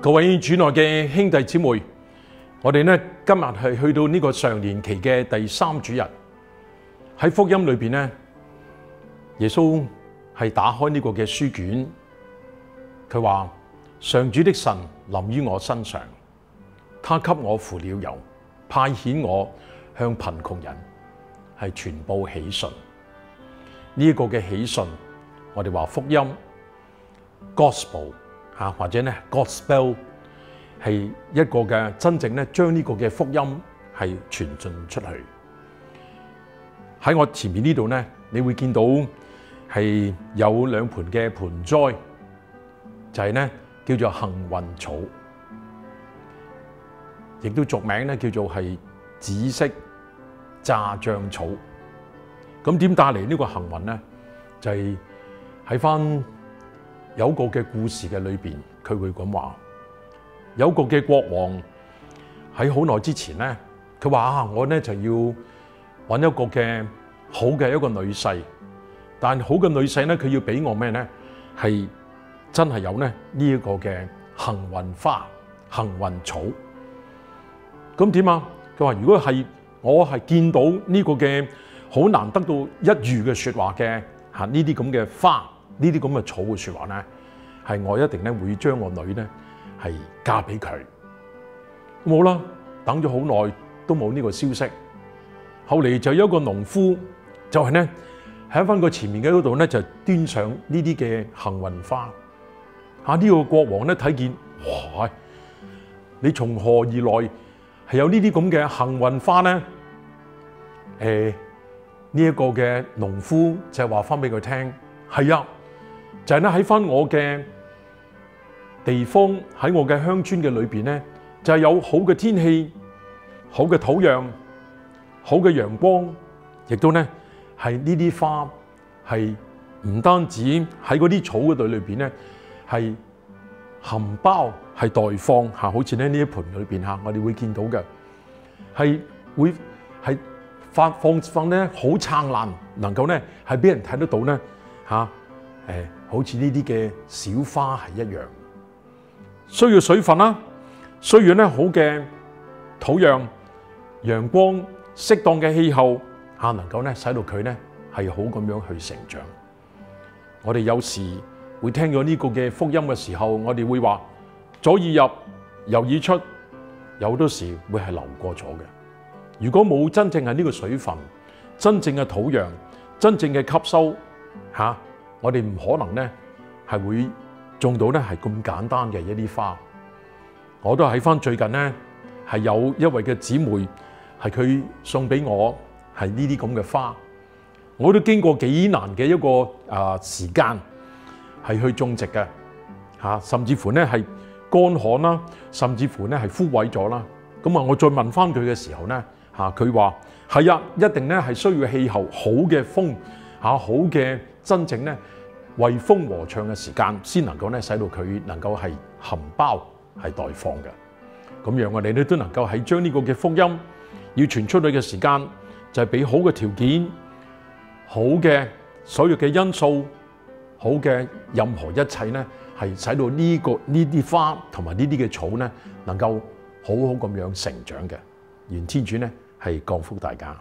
各位主內嘅兄弟姊妹，我哋呢今日係去到呢個上年期嘅第三主日，喺福音裏邊呢，耶穌係打開呢個嘅書卷，佢話上主的神臨於我身上，他給我扶了油，派遣我向貧窮人係傳報喜訊。呢、一個嘅喜訊，我哋話福音 gospel。嚇，或者咧，Gospel 係一個嘅真正咧，將呢個嘅福音係傳進出去。喺我前面呢度咧，你會見到係有兩盆嘅盆栽，就係咧叫做幸運草，亦都俗名咧叫做係紫色炸醬草。咁點帶嚟呢個幸運咧？就係喺翻。有個嘅故事嘅裏邊，佢會咁話：有個嘅國王喺好耐之前咧，佢話啊，我咧就要揾一個嘅好嘅一個女婿，但好嘅女婿咧，佢要俾我咩咧？係真係有咧呢一個嘅幸運花、幸運草。咁點啊？佢話如果係我係見到呢個嘅好難得到一遇嘅説話嘅嚇呢啲咁嘅花。呢啲咁嘅草嘅説話咧，係我一定咧會將我女咧係嫁俾佢。冇啦，等咗好耐都冇呢個消息。後嚟就有一個農夫，就係咧喺翻個前面嘅嗰度咧，就端上呢啲嘅幸運花。嚇！呢個國王咧睇見，哇！你從何而來？係有呢啲咁嘅幸運花咧？誒，呢一個嘅農夫就係話翻俾佢聽，係啊。就係咧喺翻我嘅地方，喺我嘅鄉村嘅裏邊咧，就係有好嘅天氣、好嘅土壤、好嘅陽光，亦都咧係呢啲花係唔單止喺嗰啲草嗰度裏邊咧係含苞係待放嚇，好似咧呢一盆裏邊嚇，我哋會見到嘅係會係發放放咧好燦爛，能夠咧係俾人睇得到咧嚇誒。好似呢啲嘅小花係一樣，需要水分啦，需要咧好嘅土壤、陽光、適當嘅氣候，嚇能夠咧使到佢咧係好咁樣去成長。我哋有時會聽咗呢個嘅福音嘅時候，我哋會話左耳入右耳出，有好多時會係流過咗嘅。如果冇真正係呢個水分、真正嘅土壤、真正嘅吸收嚇。我哋唔可能咧係會種到咧係咁簡單嘅一啲花。我都喺翻最近咧係有一位嘅姊妹係佢送俾我係呢啲咁嘅花。我都經過幾難嘅一個啊時間係去種植嘅嚇，甚至乎咧係乾旱啦，甚至乎咧係枯萎咗啦。咁啊，我再問翻佢嘅時候咧嚇，佢話係啊，一定咧係需要氣候好嘅風嚇，好嘅。真正咧為風和唱嘅時間，先能夠咧使到佢能夠係含苞係待放嘅。咁樣我哋咧都能夠喺將呢個嘅福音要傳出去嘅時間，就係俾好嘅條件、好嘅所有嘅因素、好嘅任何一切咧，係使到呢個呢啲花同埋呢啲嘅草咧，能夠好好咁樣成長嘅。願天主咧係降福大家。